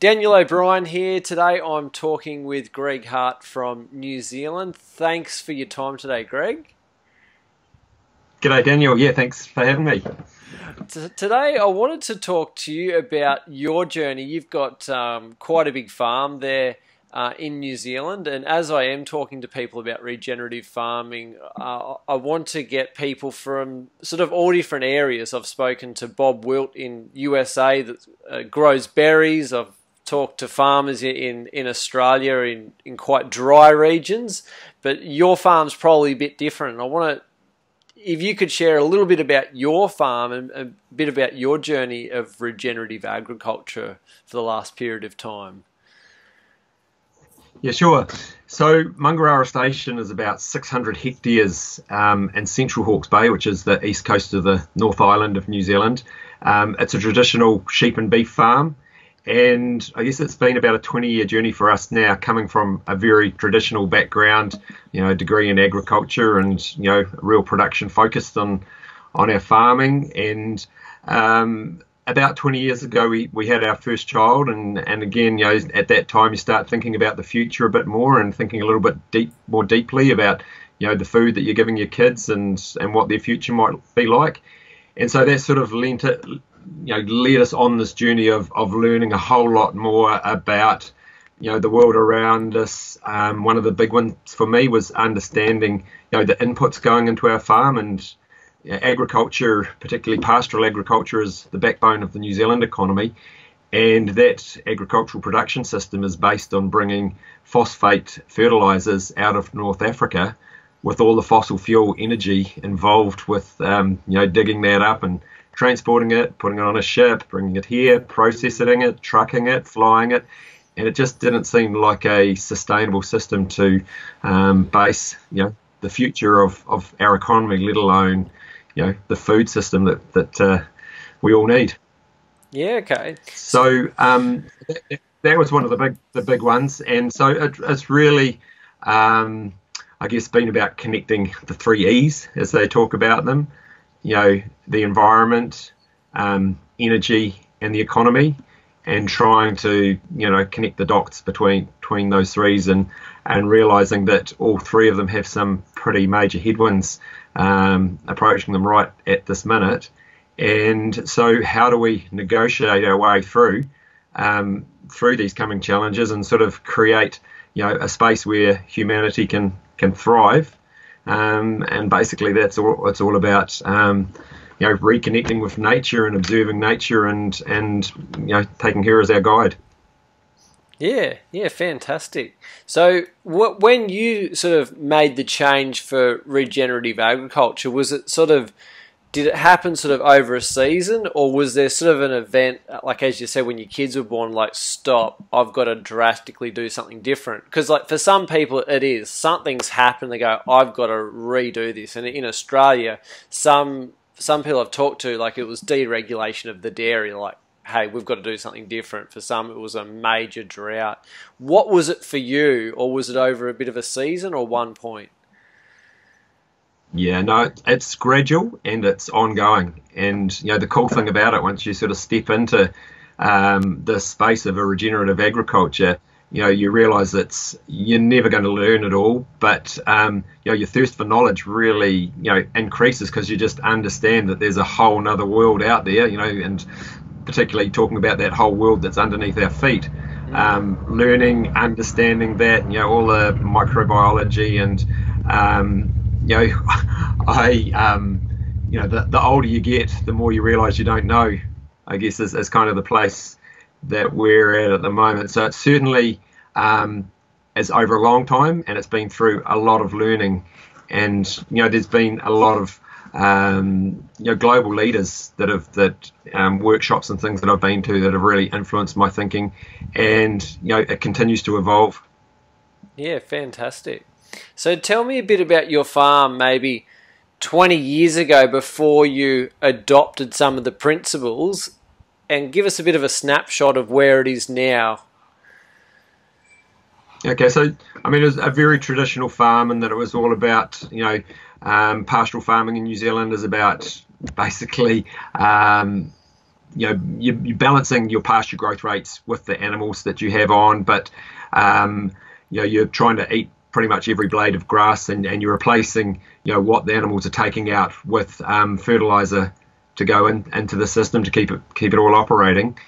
Daniel O'Brien here. Today I'm talking with Greg Hart from New Zealand. Thanks for your time today, Greg. G'day, Daniel. Yeah, thanks for having me. Today I wanted to talk to you about your journey. You've got um, quite a big farm there uh, in New Zealand, and as I am talking to people about regenerative farming, uh, I want to get people from sort of all different areas. I've spoken to Bob Wilt in USA that uh, grows berries. I've talked to farmers in, in Australia in, in quite dry regions, but your farm's probably a bit different. I want to, if you could share a little bit about your farm and a bit about your journey of regenerative agriculture for the last period of time. Yeah, sure. So Mangarara Station is about 600 hectares um, in central Hawke's Bay, which is the east coast of the North Island of New Zealand. Um, it's a traditional sheep and beef farm. And I guess it's been about a 20 year journey for us now, coming from a very traditional background, you know, a degree in agriculture and, you know, real production focused on, on our farming. And um, about 20 years ago, we, we had our first child. And, and again, you know, at that time, you start thinking about the future a bit more and thinking a little bit deep, more deeply about, you know, the food that you're giving your kids and, and what their future might be like. And so that sort of lent it, you know led us on this journey of of learning a whole lot more about you know the world around us. Um, one of the big ones for me was understanding you know the inputs going into our farm and you know, agriculture, particularly pastoral agriculture, is the backbone of the New Zealand economy. And that agricultural production system is based on bringing phosphate fertilizers out of North Africa with all the fossil fuel energy involved with um, you know digging that up and transporting it, putting it on a ship, bringing it here, processing it, trucking it, flying it, and it just didn't seem like a sustainable system to um, base, you know, the future of, of our economy, let alone, you know, the food system that that uh, we all need. Yeah. Okay. So um, that, that, was one of the big the big ones, and so it, it's really. Um, I guess been about connecting the three E's as they talk about them you know, the environment, um, energy, and the economy, and trying to you know connect the dots between between those threes and and realizing that all three of them have some pretty major headwinds um, approaching them right at this minute. And so, how do we negotiate our way through um, through these coming challenges and sort of create, you know, a space where humanity can can thrive um, and basically, that's all it's all about. Um, you know, reconnecting with nature and observing nature, and and you know, taking her as our guide. Yeah, yeah, fantastic. So, what, when you sort of made the change for regenerative agriculture, was it sort of did it happen sort of over a season or was there sort of an event like as you said when your kids were born like stop i've got to drastically do something different? Because like for some people it is. Something's happened they go i've got to redo this. And in australia some some people i've talked to like it was deregulation of the dairy like hey we've got to do something different. For some it was a major drought. What was it for you or was it over a bit of a season or one point yeah, no, it's gradual and it's ongoing. And you know, the cool thing about it, once you sort of step into um, the space of a regenerative agriculture, you know, you realise that you're never going to learn it all, but um, you know, your thirst for knowledge really, you know, increases because you just understand that there's a whole other world out there, you know, and particularly talking about that whole world that's underneath our feet. Um, learning, understanding that, you know, all the microbiology and um, you know, I, um, you know, the, the older you get, the more you realise you don't know. I guess is, is kind of the place that we're at at the moment. So it's certainly um, is over a long time, and it's been through a lot of learning, and you know, there's been a lot of um, you know global leaders that have that um, workshops and things that I've been to that have really influenced my thinking, and you know, it continues to evolve. Yeah, fantastic. So tell me a bit about your farm, maybe 20 years ago before you adopted some of the principles, and give us a bit of a snapshot of where it is now. Okay, so I mean, it was a very traditional farm, and that it was all about, you know, um, pastoral farming in New Zealand is about basically um, you know you, you're balancing your pasture growth rates with the animals that you have on, but um, you know you're trying to eat pretty much every blade of grass, and, and you're replacing you know what the animals are taking out with um, fertilizer to go in, into the system to keep it keep it all operating.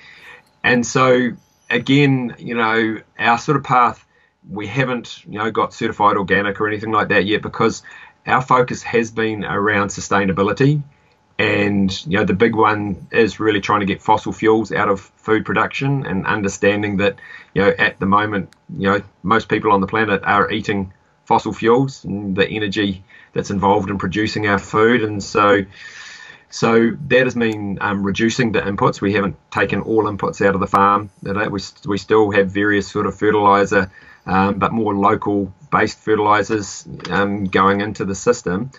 And so again, you know, our sort of path, we haven't you know got certified organic or anything like that yet because our focus has been around sustainability and you know the big one is really trying to get fossil fuels out of food production and understanding that you know at the moment you know most people on the planet are eating fossil fuels and the energy that's involved in producing our food and so so that has been um, reducing the inputs. We haven't taken all inputs out of the farm. We, we still have various sort of fertilizer, um, but more local based fertilizers um, going into the system.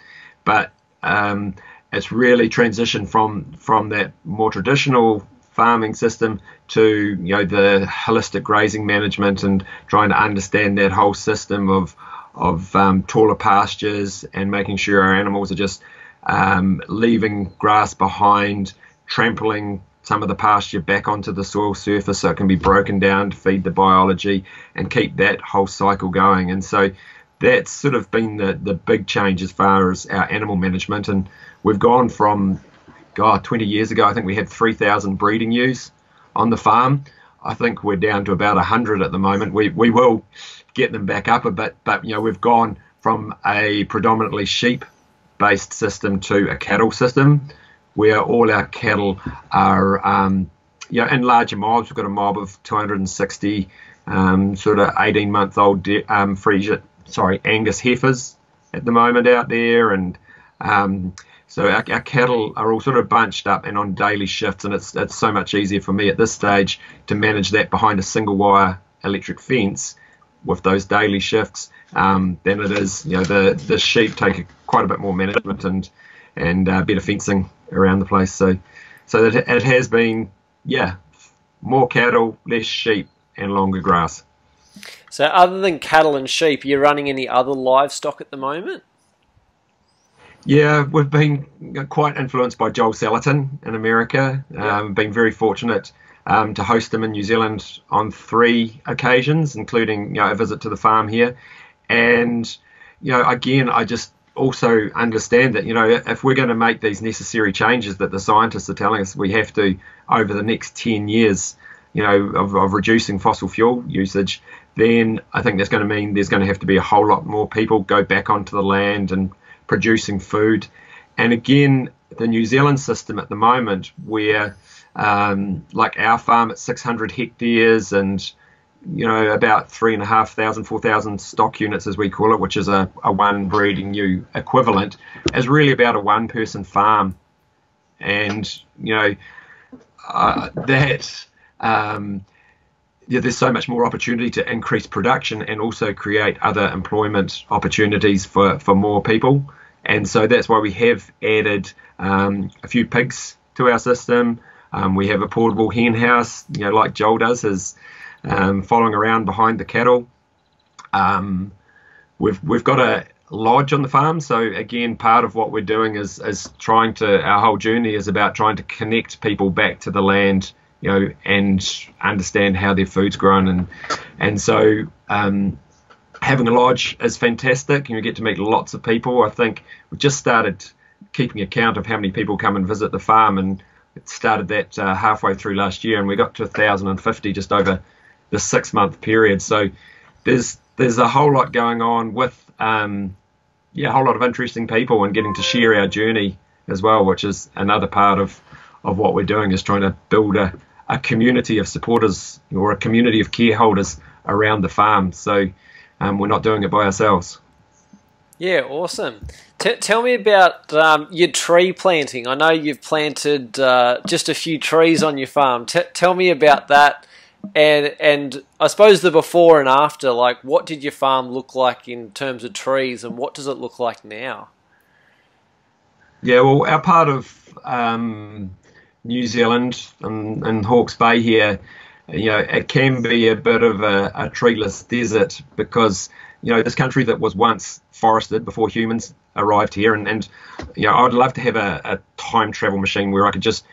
But um, it's really transitioned from from that more traditional farming system to you know the holistic grazing management and trying to understand that whole system of of um, taller pastures and making sure our animals are just um, leaving grass behind, trampling some of the pasture back onto the soil surface so it can be broken down to feed the biology and keep that whole cycle going. And so that's sort of been the, the big change as far as our animal management. And we've gone from, God, 20 years ago, I think we had 3,000 breeding ewes on the farm. I think we're down to about 100 at the moment. We, we will get them back up a bit, but you know we've gone from a predominantly sheep based system to a cattle system where all our cattle are um, you know, in larger mobs. We've got a mob of 260 um, sort of 18 month old um, sorry, Angus heifers at the moment out there, and um, so our, our, cattle are all sort of bunched up and on daily shifts, and it's it's so much easier for me at this stage to manage that behind a single wire electric fence with those daily shifts um, than it is. You know, the the sheep take quite a bit more management and and uh, better fencing around the place. So so that it has been yeah more cattle, less sheep, and longer grass. So, other than cattle and sheep, you're running any other livestock at the moment? Yeah, we've been quite influenced by Joel Salatin in America. Yeah. Um, been very fortunate um, to host him in New Zealand on three occasions, including you know, a visit to the farm here. And you know, again, I just also understand that you know if we're going to make these necessary changes that the scientists are telling us we have to over the next 10 years you know of, of reducing fossil fuel usage then i think that's going to mean there's going to have to be a whole lot more people go back onto the land and producing food and again the new zealand system at the moment where um, like our farm at 600 hectares and you know, about three and a half thousand, four thousand stock units, as we call it, which is a, a one breeding ewe equivalent, is really about a one person farm. And, you know, uh, that, um, there's so much more opportunity to increase production and also create other employment opportunities for, for more people. And so that's why we have added um, a few pigs to our system. Um, we have a portable hen house, you know, like Joel does, is um, following around behind the cattle. Um, we've we've got a lodge on the farm, so again, part of what we're doing is is trying to our whole journey is about trying to connect people back to the land, you know, and understand how their food's grown, and and so. Um, having a lodge is fantastic. And you get to meet lots of people. I think we just started keeping account of how many people come and visit the farm, and it started that uh, halfway through last year, and we got to 1,050 just over the six month period. So there's there's a whole lot going on with um, yeah a whole lot of interesting people and getting to share our journey as well, which is another part of of what we're doing is trying to build a, a community of supporters or a community of care holders around the farm. So um, we're not doing it by ourselves. Yeah, awesome. T- tell me about um, your tree planting. I know you've planted uh, just a few trees on your farm. T- tell me about that and and I suppose the before and after, like what did your farm look like in terms of trees, and what does it look like now? Yeah, well, our part of um, New Zealand and, and, Hawke's Bay here, you know, it can be a bit of a, a treeless desert because you know this country that was once forested before humans arrived here, and, and you know, I'd love to have a, a time travel machine where I could just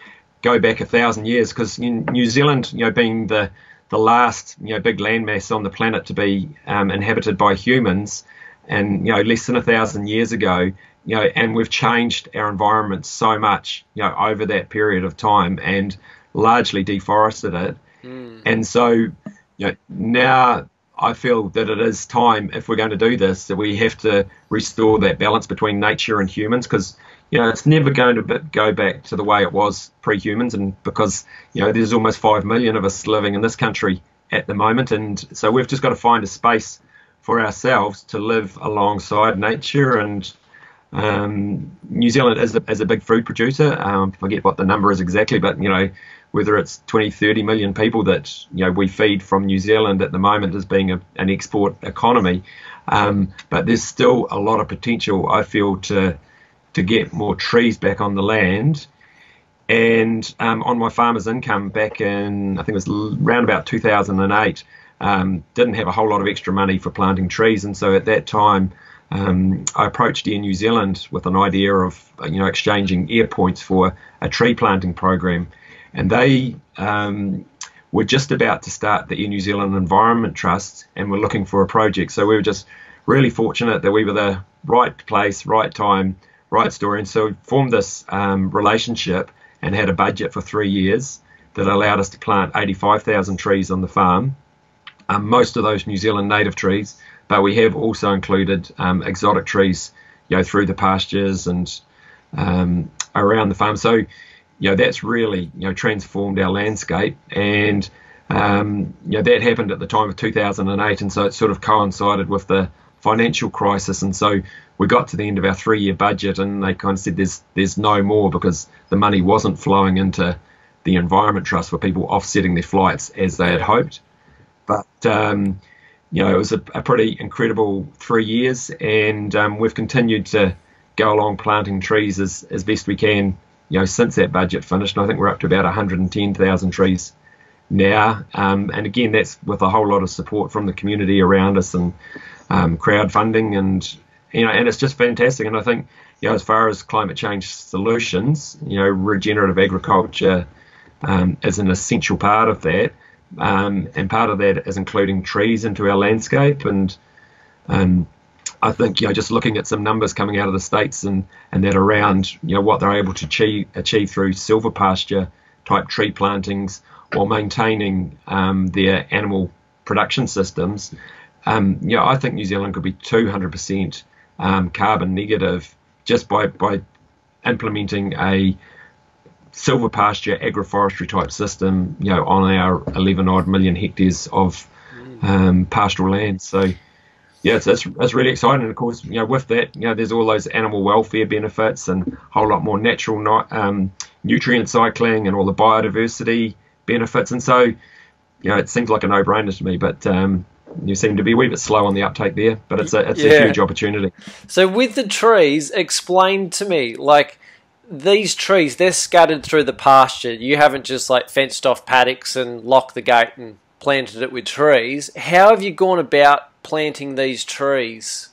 go back a thousand years because New Zealand, you know, being the the last you know big landmass on the planet to be um, inhabited by humans, and you know less than a thousand years ago, you know, and we've changed our environment so much, you know, over that period of time, and largely deforested it, mm. and so you know now I feel that it is time, if we're going to do this, that we have to restore that balance between nature and humans because, you know, it's never going to go back to the way it was pre humans. And because, you know, there's almost 5 million of us living in this country at the moment. And so we've just got to find a space for ourselves to live alongside nature. And um, New Zealand is a, is a big food producer. Um, I forget what the number is exactly, but, you know, whether it's 20, 30 million people that you know we feed from New Zealand at the moment as being a, an export economy. Um, but there's still a lot of potential, I feel, to to get more trees back on the land. And um, on my farmer's income back in, I think it was around about 2008, um, didn't have a whole lot of extra money for planting trees. And so at that time, um, I approached Air New Zealand with an idea of, you know, exchanging air points for a tree planting program and they um, were just about to start the Air New Zealand Environment Trust and were looking for a project. So we were just really fortunate that we were the right place, right time, right story. And so we formed this um, relationship and had a budget for three years that allowed us to plant 85,000 trees on the farm. Um, most of those New Zealand native trees, but we have also included um, exotic trees, you know, through the pastures and um, around the farm. So you know, that's really, you know, transformed our landscape. And, um, you know, that happened at the time of 2008. And so it sort of coincided with the financial crisis. And so we got to the end of our three year budget and they kind of said there's, there's no more because the money wasn't flowing into the Environment Trust for people offsetting their flights as they had hoped. But, um, you know, it was a, a, pretty incredible three years, and um, we've continued to go along planting trees as, as best we can you know, since that budget finished, and I think we're up to about 110,000 trees now. Um, and again, that's with a whole lot of support from the community around us and um, crowdfunding, and you know, and it's just fantastic. And I think, you know, as far as climate change solutions, you know, regenerative agriculture um, is an essential part of that. Um, and part of that is including trees into our landscape and um, I think you know just looking at some numbers coming out of the states and and that around you know what they're able to achieve achieve through silvopasture type tree plantings while maintaining um, their animal production systems. Um, you know, I think New Zealand could be 200% um, carbon negative just by by implementing a silvopasture agroforestry type system. You know, on our 11 odd million hectares of um, pastoral land. So yeah, it's, it's, it's really exciting. And of course, you know, with that, you know, there's all those animal welfare benefits and a whole lot more natural um, nutrient cycling and all the biodiversity benefits. And so, you know, it seems like a no-brainer to me, but um, you seem to be a wee bit slow on the uptake there. But it's a it's yeah. a huge opportunity. So with the trees, explain to me like these trees they're scattered through the pasture. You haven't just like fenced off paddocks and locked the gate and planted it with trees. How have you gone about planting these trees?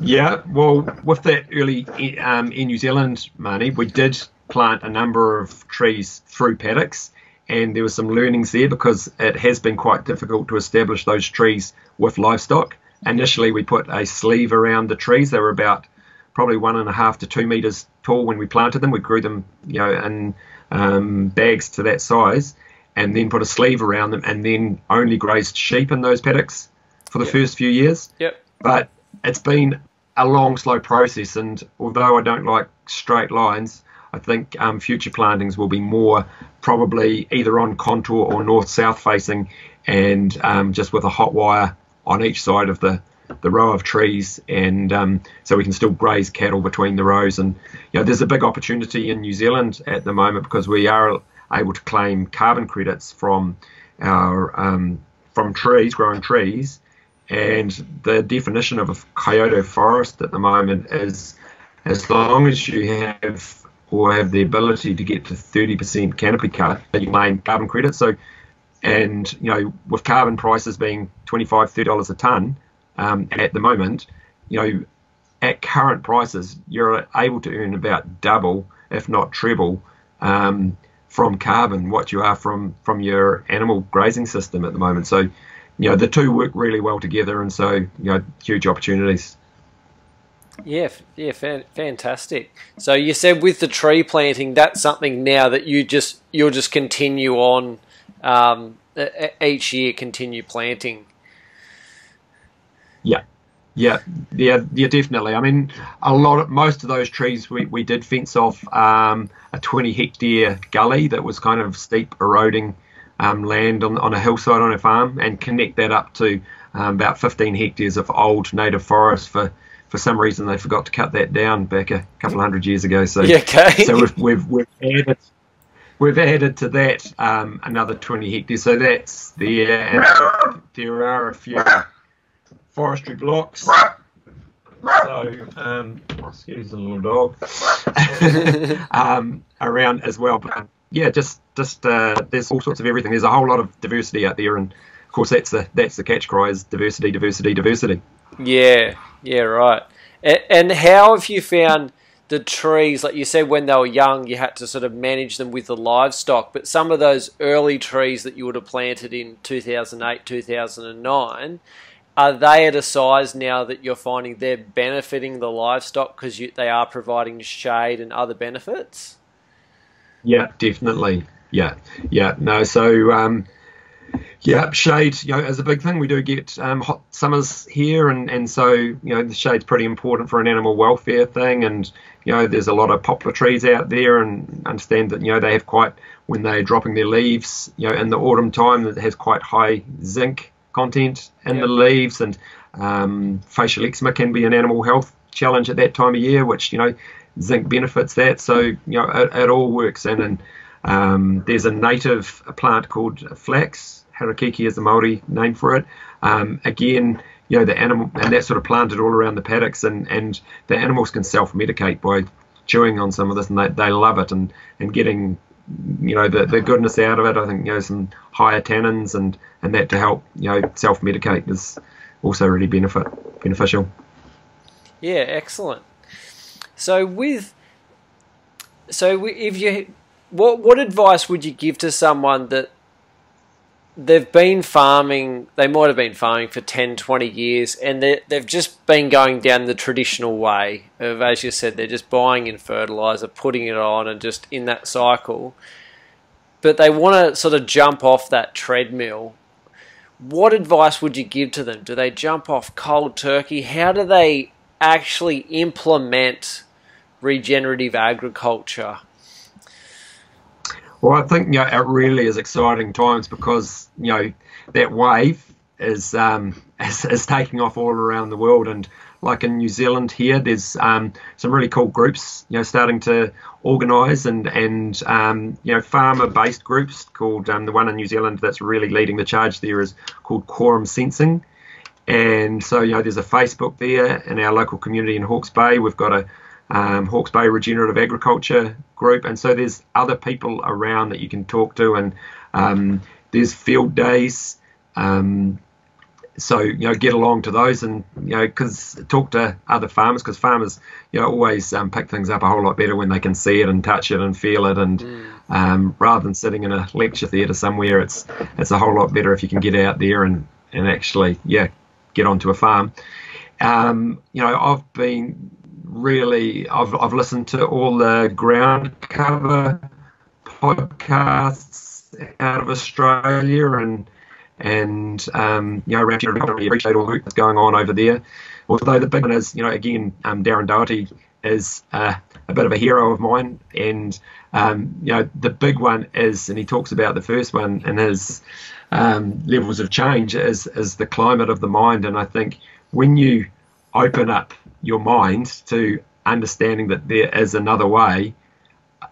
Yeah, well, with that early um, Air New Zealand money, we did plant a number of trees through paddocks, and there were some learnings there because it has been quite difficult to establish those trees with livestock. Initially, we put a sleeve around the trees. They were about probably one and a half to two meters tall when we planted them. We grew them, you know, in um, bags to that size, and then put a sleeve around them and then only grazed sheep in those paddocks for the yep. first few years. Yep. But it's been a long, slow process, and although I don't like straight lines, I think um, future plantings will be more probably either on contour or north-south facing, and um, just with a hot wire on each side of the the row of trees, and um, so we can still graze cattle between the rows. And you know, there's a big opportunity in New Zealand at the moment because we are able to claim carbon credits from our um, from trees, growing trees, and the definition of a Kyoto forest at the moment is as long as you have or have the ability to get to 30% canopy cut, you claim carbon credits. So, and you know, with carbon prices being 25 $30 a ton um, at the moment, you know, at current prices, you're able to earn about double, if not treble, um, from carbon what you are from from your animal grazing system at the moment. So, you know, the two work really well together, and so you know, huge opportunities. Yeah, yeah, fan, fantastic. So you said with the tree planting, that's something now that you just you'll just continue on um, each year, continue planting. Yeah, yeah, yeah, yeah, definitely. I mean, a lot of most of those trees we, we did fence off um, a 20 hectare gully that was kind of steep, eroding um, land on, on a hillside on a farm, and connect that up to um, about 15 hectares of old native forest for for some reason they forgot to cut that down back a couple of hundred years ago. So, yeah, okay. so we've, we've, we've added we've added to that um, another 20 hectares. So that's there. And there are a few forestry blocks. So, um, excuse the little dog, um, around as well. But yeah, just just uh, there's all sorts of everything. There's a whole lot of diversity out there, and of course that's the that's the catch cry is diversity, diversity, diversity. Yeah, yeah, right. And, and how have you found the trees? Like you said, when they were young, you had to sort of manage them with the livestock. But some of those early trees that you would have planted in 2008, 2009, are they at a size now that you're finding they're benefiting the livestock because they are providing shade and other benefits? Yeah, definitely. Yeah, yeah. No, so um, yeah, shade, you know, is a big thing. We do get um, hot summers here, and, and so you know the shade's pretty important for an animal welfare thing. And you know, there's a lot of poplar trees out there, and understand that you know they have quite when they're dropping their leaves, you know, in the autumn time, that has quite high zinc content in the leaves, and um, facial eczema can be an animal health challenge at that time of year, which you know zinc benefits that. So you know, it, it all works in and um, there's a native plant called flax. Harakeke is the Maori name for it. Um, again, you know, the animal, and that's sort of planted all around the paddocks, and, and the animals can self-medicate by chewing on some of this, and they, they love it, and, and getting, you know, the, the goodness out of it. I think, you know, some higher tannins and, and that to help, you know, self-medicate is also really benefit beneficial. Yeah, excellent. So with, so if you what what advice would you give to someone that they've been farming they might have been farming for 10 20 years and they've just been going down the traditional way of as you said they're just buying in fertilizer putting it on and just in that cycle. But they want to sort of jump off that treadmill. What advice would you give to them? Do they jump off cold turkey? How do they actually implement regenerative agriculture well, I think you know, it really is exciting times because you know that wave is, um, is is, taking off all around the world, and like in New Zealand here, there's um, some really cool groups you know starting to organise and and um, you know farmer-based groups called um, the one in New Zealand that's really leading the charge there is called Quorum Sensing, and so you know there's a Facebook there in our local community in Hawke's Bay. We've got a um, Hawke's Bay Regenerative Agriculture Group, and so there's other people around that you can talk to, and um, there's field days. Um, so you know, get along to those, and you know, because talk to other farmers, because farmers, you know, always um, pick things up a whole lot better when they can see it and touch it and feel it, and mm. Um, rather than sitting in a lecture theatre somewhere, it's it's a whole lot better if you can get out there and and actually, yeah, get onto a farm. Um, you know, I've been really, I've, I've listened to all the ground cover podcasts out of Australia and and um, you know, around really appreciate all that's going on over there. Although the big one is, you know, again, um, Darren Doherty is uh, a bit of a hero of mine, and um, you know, the big one is, and he talks about the first one and his um, levels of change is is the climate of the mind, and I think when you open up your mind to understanding that there is another way,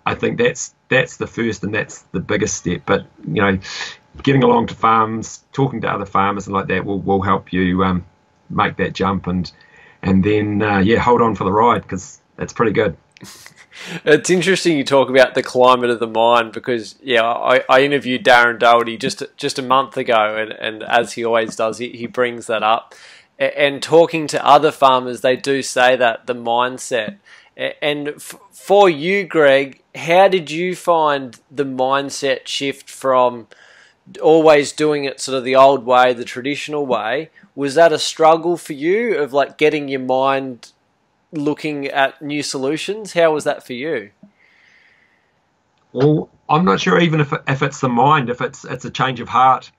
I think that's that's the first and that's the biggest step. But you know, getting along to farms, talking to other farmers and like that will will help you um, make that jump and and then uh, yeah, hold on for the ride because it's pretty good. It's interesting you talk about the climate of the mind because yeah, I, I interviewed Darren Doherty just just a month ago, and, and as he always does, he, he brings that up and talking to other farmers, they do say that the mindset. And for you, Greg, how did you find the mindset shift from always doing it sort of the old way, the traditional way? Was that a struggle for you of like getting your mind looking at new solutions? How was that for you? Well, I'm not sure even if if it's the mind, if it's it's a change of heart,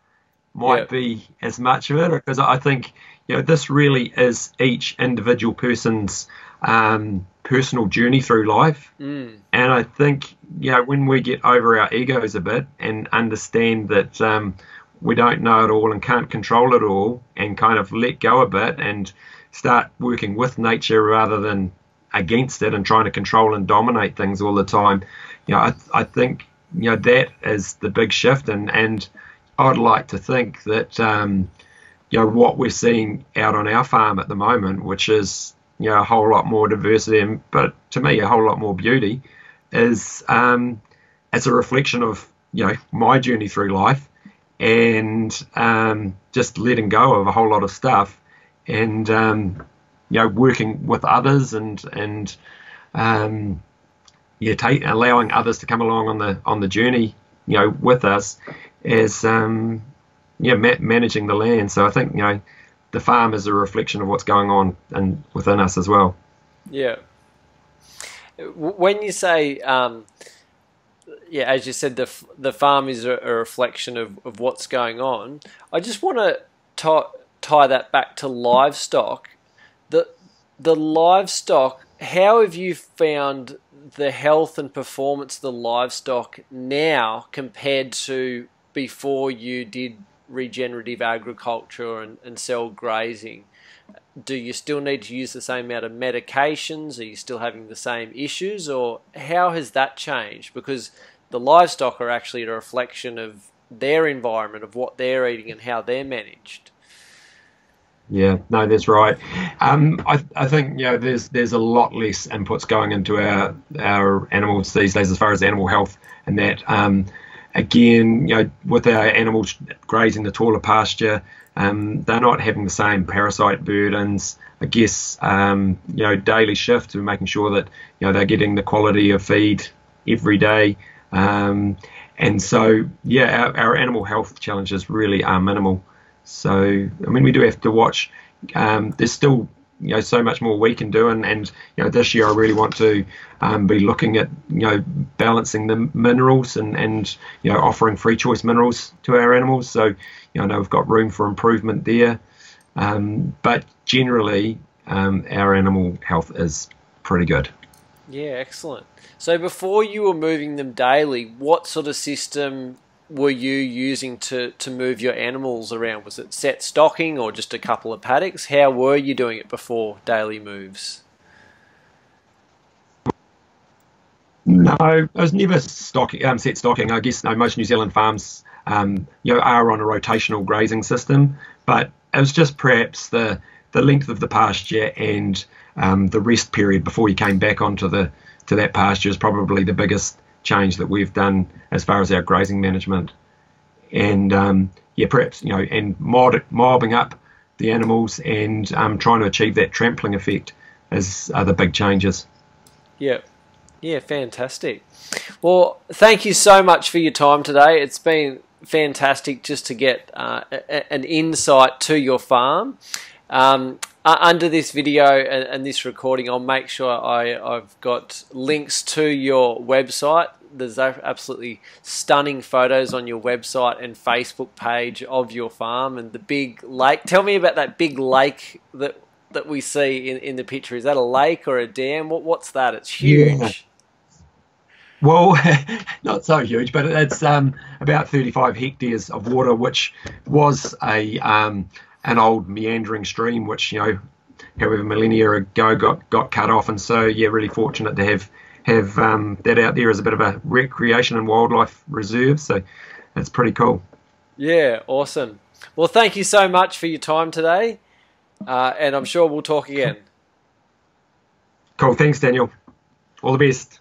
might yep. be as much of it because I think you know this really is each individual person's um, personal journey through life. Mm. And I think, you know, when we get over our egos a bit and understand that um, we don't know it all and can't control it all and kind of let go a bit and start working with nature rather than against it and trying to control and dominate things all the time, you know, I, I think, you know, that is the big shift. And, and I'd like to think that, um, you know, what we're seeing out on our farm at the moment, which is you know a whole lot more diversity, and, but to me a whole lot more beauty, is um, as a reflection of you know my journey through life, and um, just letting go of a whole lot of stuff, and um, you know working with others and and um, yeah, take, allowing others to come along on the on the journey, you know, with us, as um, yeah, ma- managing the land. So I think you know the farm is a reflection of what's going on and within us as well. Yeah. When you say, um, yeah, as you said, the the farm is a, a, reflection of, of what's going on. I just want to tie, tie that back to livestock. The the livestock. How have you found the health and performance of the livestock now compared to before you did regenerative agriculture and, and cell grazing, do you still need to use the same amount of medications? Are you still having the same issues? Or how has that changed? Because the livestock are actually a reflection of their environment, of what they're eating and how they're managed. Yeah, no, that's right. Um, I, I think you know there's there's a lot less inputs going into our our animals these days as far as animal health and that. Um, again, you know, with our animals grazing the taller pasture, um, they're not having the same parasite burdens. I guess um, you know daily shift we're making sure that you know they're getting the quality of feed every day, um, and so yeah, our, our, animal health challenges really are minimal. So I mean, we do have to watch. Um, there's still you know so much more we can do. And, and you know this year I really want to um, be looking at you know balancing the minerals and and you know offering free choice minerals to our animals. So you know I know we've got room for improvement there. Um, but generally um, our animal health is pretty good. Yeah excellent. So before you were moving them daily what sort of system were you using to, to move your animals around? Was it set stocking or just a couple of paddocks? How were you doing it before daily moves? No, I was never stocking, um, set stocking. I guess most New Zealand farms, um, you know, are on a rotational grazing system, but it was just perhaps the the length of the pasture and um, the rest period before you came back onto the to that pasture is probably the biggest change that we've done as far as our grazing management. And um, yeah, perhaps you know, and mob, mobbing up the animals and um, trying to achieve that trampling effect is are the big changes. Yeah, yeah, fantastic. Well, thank you so much for your time today. It's been fantastic just to get uh, a, an insight to your farm. Um, uh, under this video and, and, this recording, I'll make sure I, I've got links to your website. There's absolutely stunning photos on your website and Facebook page of your farm and the big lake. Tell me about that big lake that that we see in, in the picture. Is that a lake or a dam? What what's that? It's huge. Yeah. Well, not so huge, but it's um, about 35 hectares of water, which was a um, an old meandering stream, which you know, however millennia ago got got cut off, and so yeah, really fortunate to have have um, that out there as a bit of a recreation and wildlife reserve. So it's pretty cool. Yeah, awesome. Well, thank you so much for your time today, uh, and I'm sure we'll talk again. Cool. Thanks, Daniel. All the best.